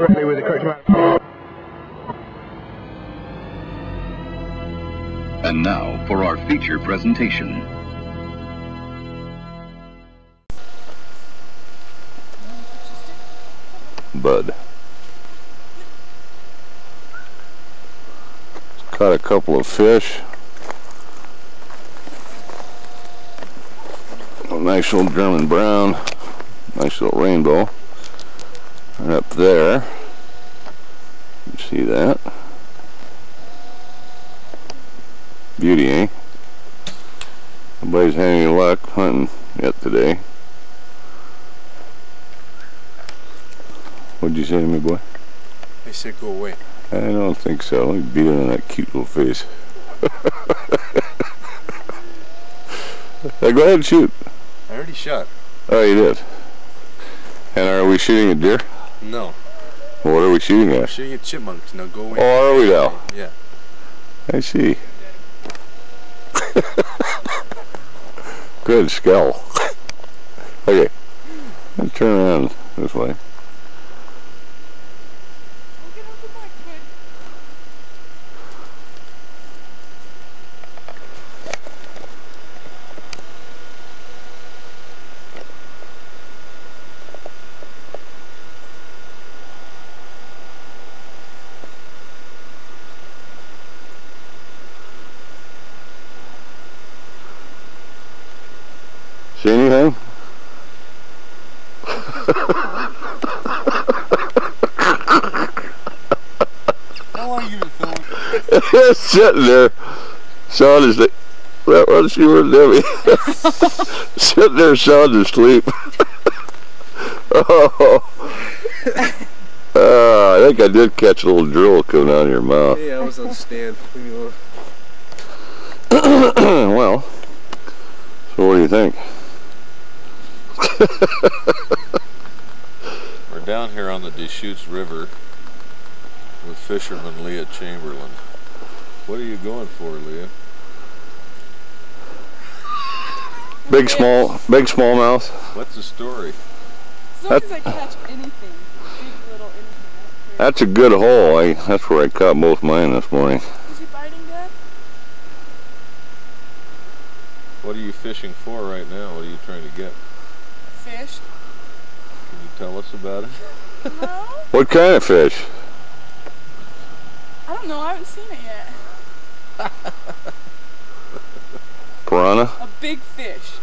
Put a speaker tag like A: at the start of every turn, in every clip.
A: correctly with the correct amount.
B: And now for our feature presentation.
C: Bud. Caught a couple of fish. A nice little German brown. Nice little rainbow. Up there. You see that? Beauty, eh? Nobody's had any luck hunting yet today. What'd you say to me, boy?
D: I said go away.
C: I don't think so. Me beat it on that cute little face. Now go ahead and shoot.
D: I already shot.
C: Oh, you did. And are we shooting a deer?
D: No.
C: What are we shooting at?
D: shooting at chipmunks. Now go away.
C: Oh, are we now?
D: Yeah.
C: I see. Good skull. okay. Let's turn around this way. See anything?
D: How long you been filming?
C: It's sitting there. Sean is that what she was Debbie. sitting there sound asleep. oh. Uh, I think I did catch a little drill coming out of your mouth.
D: Yeah, I was on stand.
C: Well, so what do you think?
E: We're down here on the Deschutes River with fisherman Leah Chamberlain. What are you going for, Leah?
C: Big small, big smallmouth.
E: What's the story?
F: As long as I catch anything, big, little, anything.
C: That's a good hole. Eh? I, that's where I caught both mine this morning.
F: Is he biting, Dad?
E: What are you fishing for right now? What are you trying to get?
F: Fish?
E: Can you tell us about it?
F: No?
C: What kind of fish?
F: I don't know. I haven't seen it yet.
C: Piranha?
F: A big fish.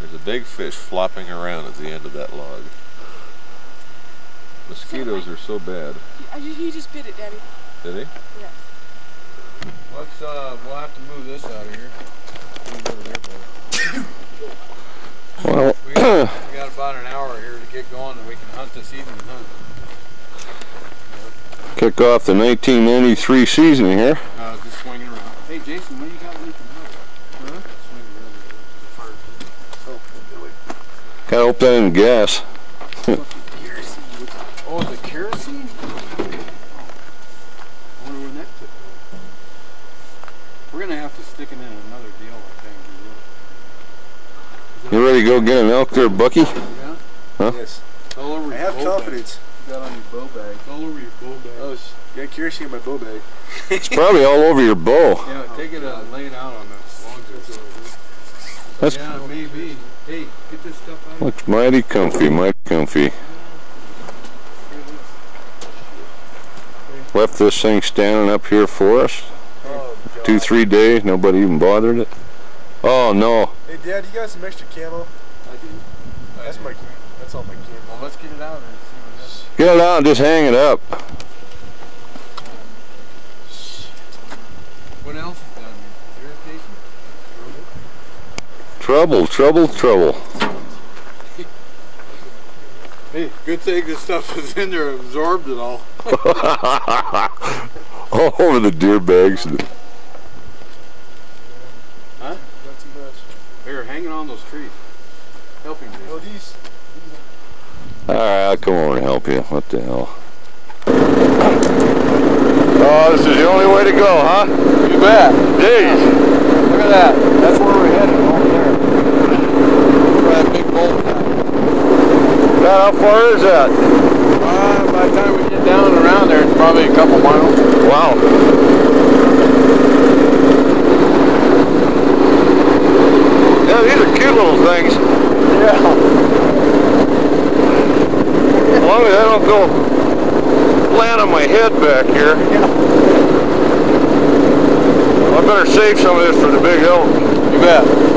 E: There's a big fish flopping around at the end of that log. Mosquitoes are so bad.
F: He, he just bit it, Daddy.
E: Did he?
F: Yes.
D: Let's, uh, we'll have to move this out of here. Move over there, buddy.
C: Well,
D: We got, we got about an hour here to get going and we can hunt this evening,
C: kick off the 1993 season here.
D: Uh, just swinging around. Hey, Jason, what do you got leaking out? Huh? Swinging around the. Oh,
C: Gotta hope that gas.
D: Oh, the kerosene? Oh. I wonder when that took. We're gonna have to stick it in another deal, I think.
C: You ready to go get an elk there, Bucky?
D: Yeah?
C: Huh?
D: Yes. All over
G: I have confidence.
D: Bag. You got on your bow bag. All over your bow bag.
G: Oh, sh- got kerosene in my bow bag.
C: It's probably all over your bow.
D: Yeah, take it and lay it out on the long
C: That's
D: Yeah, maybe. Hey, get this stuff out
C: looks mighty comfy, mighty comfy. Left this thing standing up here for us.
G: Oh, God.
C: Two, three days, nobody even bothered it. Oh no.
G: Hey, Dad, you got some extra camo? I do. That's my, that's all my camo.
D: Well, let's get it out and see what happens.
C: Get it out and just hang it up.
D: What else is down here? Irritation?
C: Trouble, trouble, trouble.
D: Hey, good thing this stuff is in there, absorbed it all.
C: all over the deer bags.
D: Huh?
G: Not too much.
D: They're hanging on those trees. Helping me.
G: Oh, these.
C: Alright, I'll come over and help you. What the hell? Oh, this is the only way to go, huh?
D: You bet.
C: Jeez.
D: Look at that. That's where we're headed, over there. That big boulder
C: how far is that?
D: Uh, by the time we get down and around there, it's probably a couple miles.
C: Wow. Yeah, these are cute little things.
D: Yeah
C: as long as I don't go land on my head back here. Yeah. I better save some of this for the big elk.
D: You bet.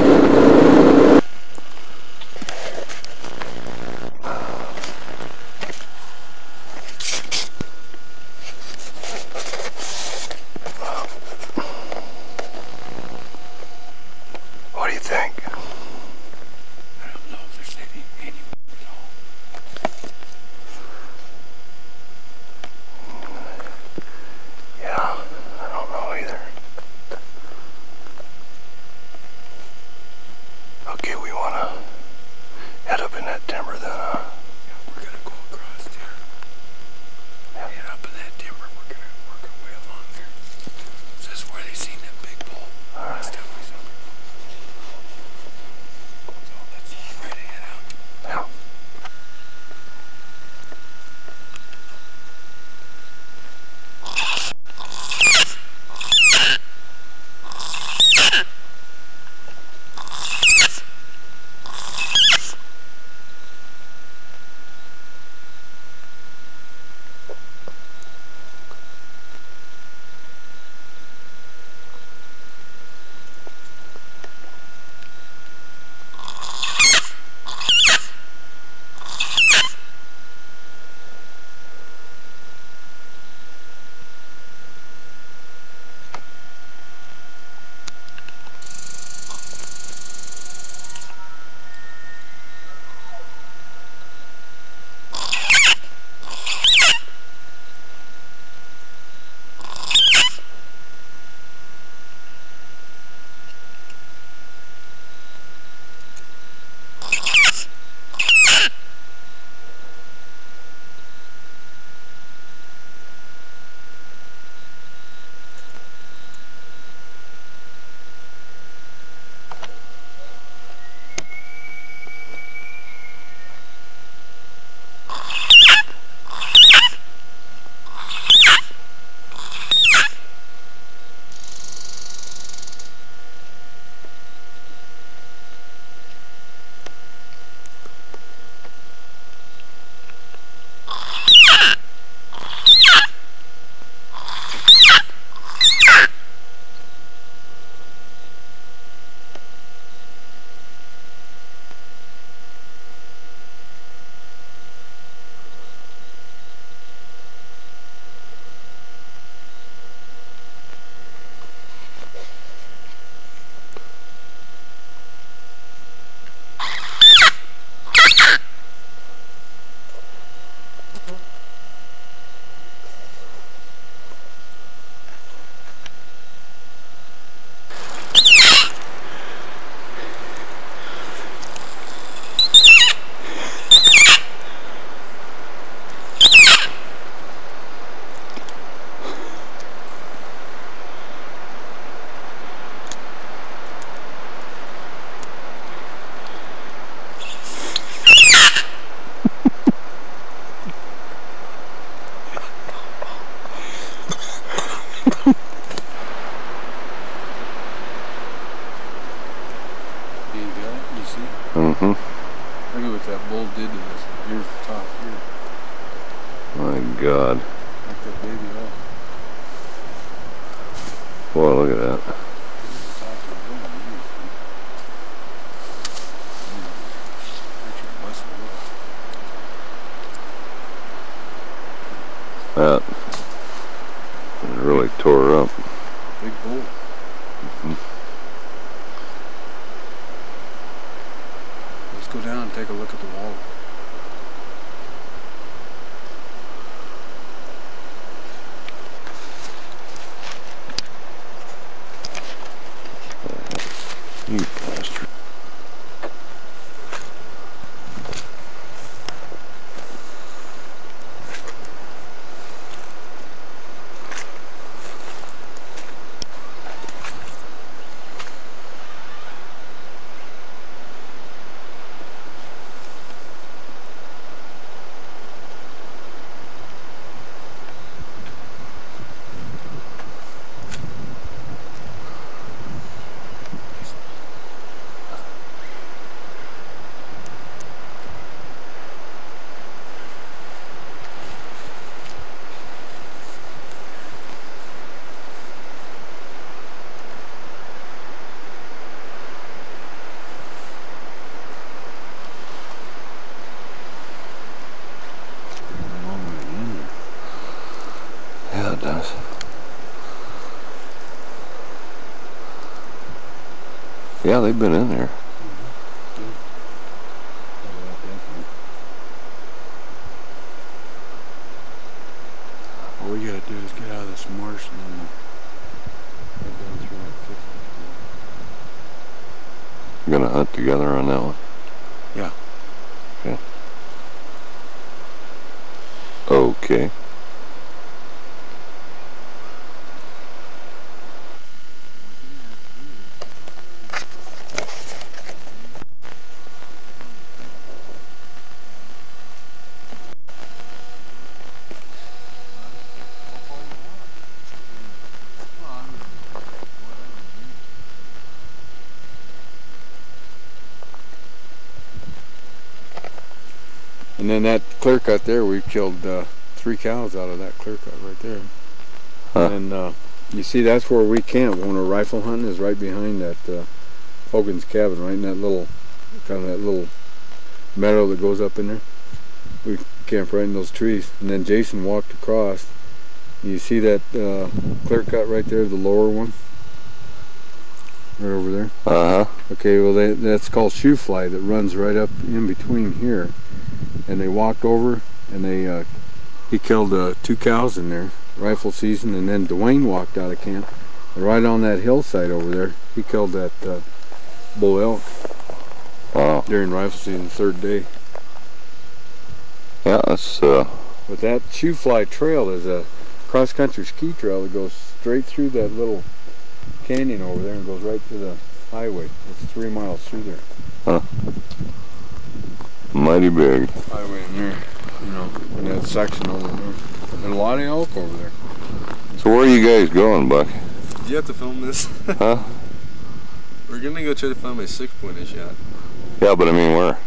C: that
D: baby off.
C: Boy, look at that. Mm. They've been in there.
D: All we gotta do is get out of this marsh and then head down through that thicket.
C: Gonna hunt together on that one.
D: Yeah.
C: Okay. Okay.
D: And then that clear cut there, we killed uh, three cows out of that clear cut right there.
C: Huh.
D: And uh, you see, that's where we camp when we're rifle hunting. Is right behind that uh, Hogan's cabin, right in that little, kind of that little meadow that goes up in there. We camp right in those trees. And then Jason walked across. You see that uh, clear cut right there, the lower one, right over there.
C: Uh huh.
D: Okay, well they, that's called shoe fly that runs right up in between here, and they walked over and they uh, he killed uh, two cows in there, rifle season, and then Dwayne walked out of camp, and right on that hillside over there, he killed that uh, bull elk
C: Wow.
D: during rifle season, third day.
C: Yeah, that's uh.
D: But that shoe fly trail is a cross country ski trail that goes straight through that little canyon over there and goes right to the highway. It's three miles through there.
C: Mighty big.
D: highway in there, you know, in that section over there. And a lot of elk over there.
C: So where are you guys going, Buck?
G: You have to film this.
C: Huh?
G: We're gonna go try to find my six point I shot.
C: Yeah, but I mean where?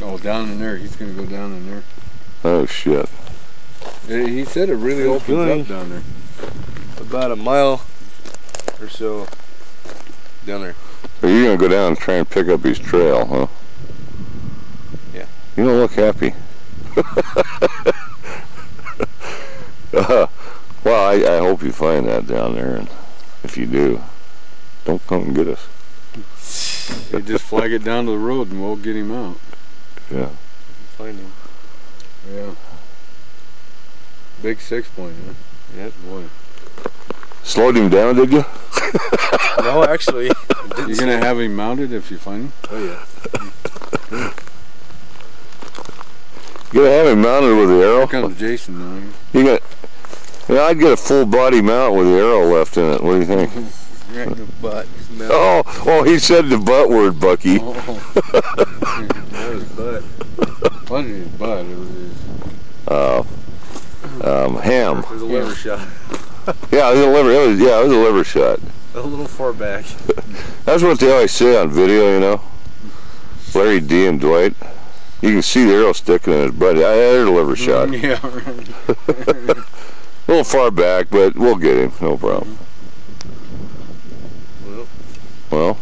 D: Oh, down in there. He's gonna go down in there.
C: Oh shit.
D: He said it really
G: Good
D: opens up down there.
G: About a mile or so down there.
C: So you're gonna go down and try and pick up his trail, huh?
G: Yeah.
C: You don't look happy. uh, well, I, I hope you find that down there, and if you do, don't come and get us.
D: They just flag it down to the road and we'll get him out.
C: Yeah.
G: Find him.
D: Yeah. Big six point, huh?
G: Yep.
D: Boy.
C: Slowed him down, did you?
G: No, actually.
D: You're gonna have him mounted if you find him?
G: Oh yeah.
C: You gonna have him mounted with the
D: Here
C: arrow?
D: comes Jason now.
C: You got? Yeah, I'd get a full body mount with the arrow left in it. What do you think?
G: Right in the butt. No,
C: Oh, oh, he said the butt word, Bucky.
D: Oh.
G: that was butt.
D: is his butt? It was his
C: Uh, um, ham.
G: It was a liver shot.
C: Yeah, it was a liver. It was, yeah, it was a liver shot.
G: A little far back.
C: That's what they always say on video, you know. Larry D and Dwight. You can see the arrow sticking in his butt. I had a liver shot.
D: Yeah, right.
C: A little far back, but we'll get him. No problem.
G: Well,
C: Well,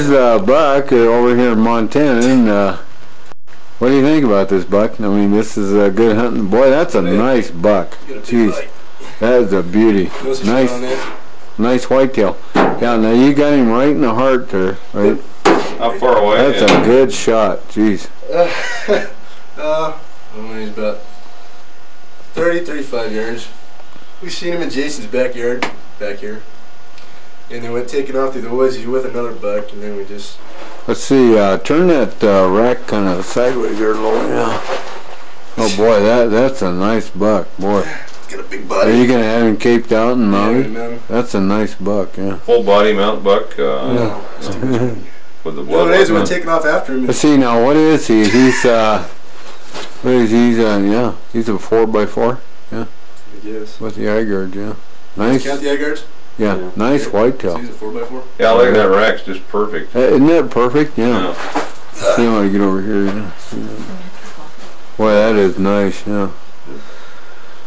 D: Here's uh, Buck uh, over here in Montana. And, uh, what do you think about this buck? I mean, this is a good hunting. Boy, that's a nice buck. Jeez, that is a beauty. Nice, nice whitetail. Yeah, now you got him right in the heart there. Right?
E: How far away?
D: That's a good shot. Jeez.
G: uh, I don't he's about 30, 35 yards. We've seen him in Jason's backyard, back here. And then went taking off through the woods. He's with another buck, and then we just.
D: Let's see, uh, turn that uh, rack kind of sideways there a little. Yeah. Oh boy, that that's a nice buck, boy.
G: Got a big
D: Are you gonna have him caped out and
G: Yeah,
D: mounted?
G: man.
D: That's a nice buck, yeah.
E: Full body mount buck uh,
G: No, it's too
E: with the
G: No,
E: blood.
G: it is. We went taking off after him.
D: Let's see now, what is he? He's uh, what is he? He's uh, yeah, he's a four by four
G: I guess.
D: with the eye guard, yeah. Nice,
G: Count the eye guards?
D: Yeah,
E: Yeah.
D: nice
G: So
D: whitetail.
G: he's a 4x4?
E: Yeah, look at that rack's just perfect.
D: Uh, Isn't that perfect? Yeah.
E: Yeah.
D: See how I get over here. yeah. See? Boy, that is nice. Yeah.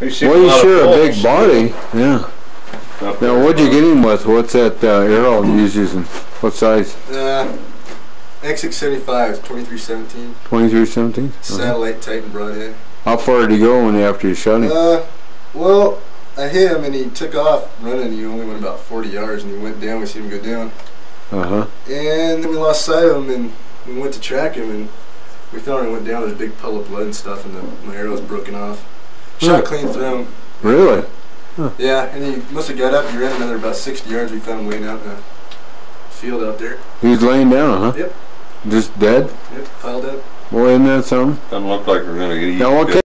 E: You see
D: Well, you
E: lot
D: sure a big body. Yeah.
E: up
D: Now, what'd you get him with? What's that uh, arrow he's using? What size?
G: Uh, X675, 2317.
D: 23, 17? Uh-huh.
G: Satellite Titan broadhead.
D: How far did he go when after you shot him?
G: Uh, well, I hit him and he took off running. He only went about 40 yards and he went down. We seen him go down.
D: Uh huh.
G: And then we lost sight of him and we went to track him and we found him went down. There's a big puddle of blood and stuff and the, my arrow was broken off. Shot
D: Huh.
G: clean through him.
D: Really? Huh.
G: Yeah, and he must have got up. He ran another about 60 yards. We found him laying out in the field out there.
D: He was laying down, huh?
G: Yep.
D: Just dead?
G: Yep, piled up.
D: Boy, isn't that something?
E: Doesn't look like we're gonna get.
D: Now, what